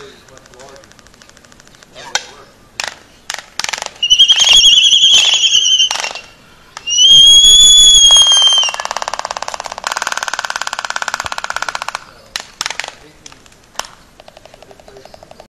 is much larger.